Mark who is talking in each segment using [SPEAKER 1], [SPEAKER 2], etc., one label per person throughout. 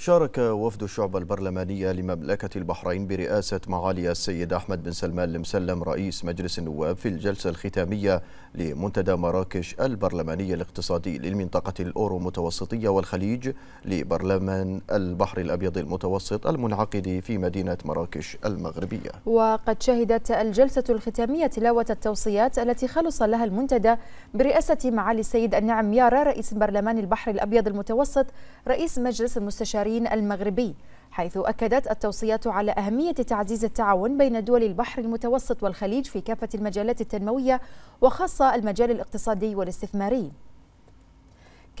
[SPEAKER 1] شارك وفد الشعب البرلمانية لمملكة البحرين برئاسة معالي السيد أحمد بن سلمان المسلم رئيس مجلس النواب في الجلسة الختامية لمنتدى مراكش البرلماني الاقتصادي للمنطقة الأورو متوسطية والخليج لبرلمان البحر الأبيض المتوسط المنعقد في مدينة مراكش المغربية.
[SPEAKER 2] وقد شهدت الجلسة الختامية تلاوة التوصيات التي خلص لها المنتدى برئاسة معالي السيد النعم يارا رئيس برلمان البحر الأبيض المتوسط رئيس مجلس المستشارين المغربي حيث أكدت التوصيات على أهمية تعزيز التعاون بين دول البحر المتوسط والخليج في كافة المجالات التنموية وخاصة المجال الاقتصادي والاستثماري.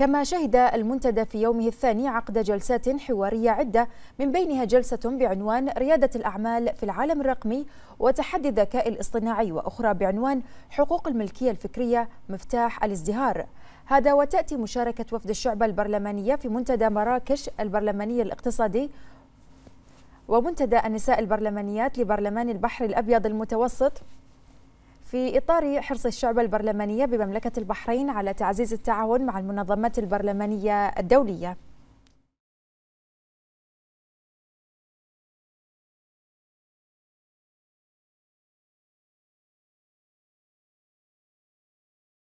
[SPEAKER 2] كما شهد المنتدى في يومه الثاني عقد جلسات حوارية عدة من بينها جلسة بعنوان ريادة الأعمال في العالم الرقمي وتحدي الذكاء الاصطناعي وأخرى بعنوان حقوق الملكية الفكرية مفتاح الازدهار. هذا وتأتي مشاركة وفد الشعب البرلمانية في منتدى مراكش البرلماني الاقتصادي ومنتدى النساء البرلمانيات لبرلمان البحر الأبيض المتوسط. في إطار حرص الشعب البرلمانية بمملكة البحرين على تعزيز التعاون مع المنظمات البرلمانية الدولية.